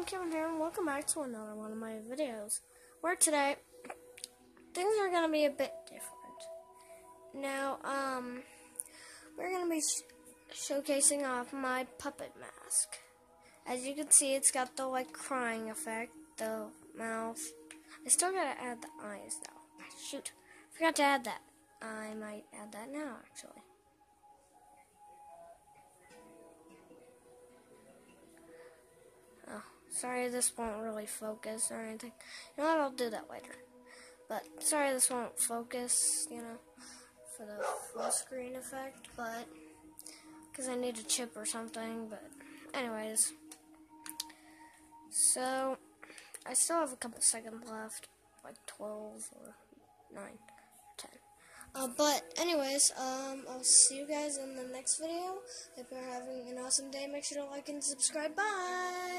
everyone, Kevin here, and welcome back to another one of my videos. Where today, things are going to be a bit different. Now, um, we're going to be sh showcasing off my puppet mask. As you can see, it's got the, like, crying effect, the mouth. I still got to add the eyes, though. Shoot, forgot to add that. I might add that now, actually. Oh, sorry this won't really focus or anything. You know what, I'll do that later. But, sorry this won't focus, you know, for the full screen effect, but, because I need a chip or something, but, anyways. So, I still have a couple seconds left, like 12 or 9 or 10. Uh, but anyways, um, I'll see you guys in the next video. Hope you're having an awesome day. Make sure to like and subscribe. Bye!